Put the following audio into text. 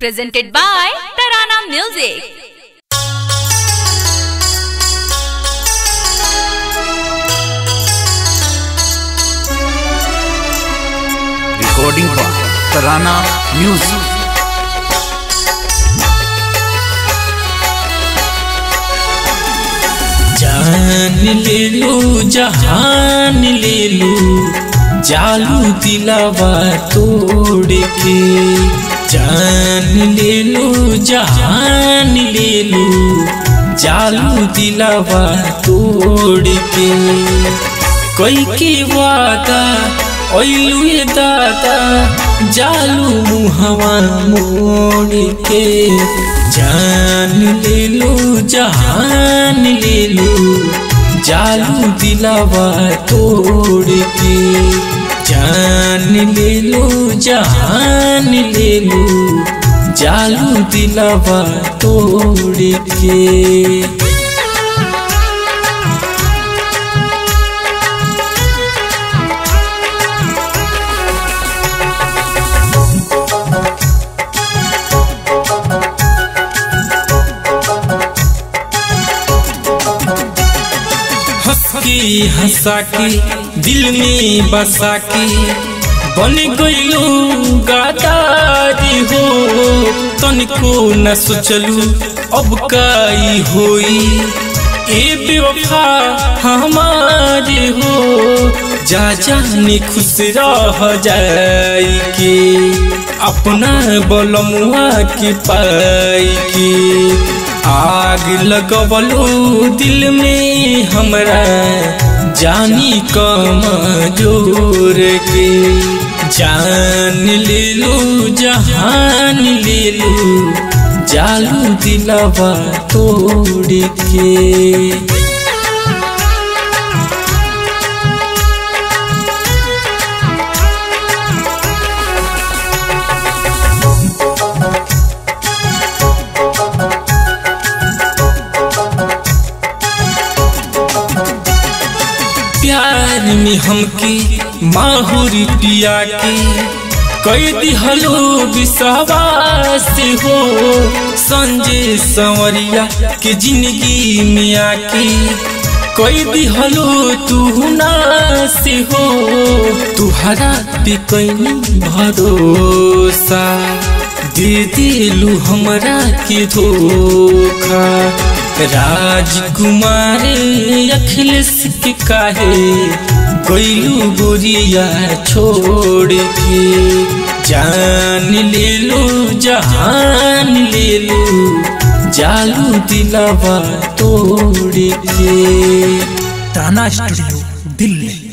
presented by Tarana Music. recording by Tarana Music. जान ले लो जहान ले लो जालू दिलावा तोड़ के जान ले लो जहान ले लो। जालू दिलावा तोड़ के। कोई के वादा ओइलू ये दादा, जालू मुहवा मोड़ के। जान ले लो जहान ले लो। जालू दिलावा तोड़ के। जान ले लो जहान ले लो जालू दिलावा तोड़ के। हंसा के दिल में बसा के बन गईलो गादारी हो। तनिको न सोचलू, अब काई होई। ए बेवफा हमारे हो, जा जाने खुश रह जाई के। अपना बलमुआ के पाई के। आग लगवलो दिल में हमरा, जानी कम ज़ोर के। जान ले लो जहान ले लो। जालू दिलवा तोड़ के। प्यार में हमके माहुरी पिया के कई दिहलो विश्वास हो। संजय संवरिया के ज़िंदगी में आके कई दिहलो तू नास हो। तुहरा पे भरोसा, दे दिलू हमरा के धोखा। राजकुमार अखिलेश के काहे कोइलू गोरिया छोड़ के जान ले लो, जहान ले लो, जालू दिलावा तोड़ के। ताना स्टूडियो, दिल्ली।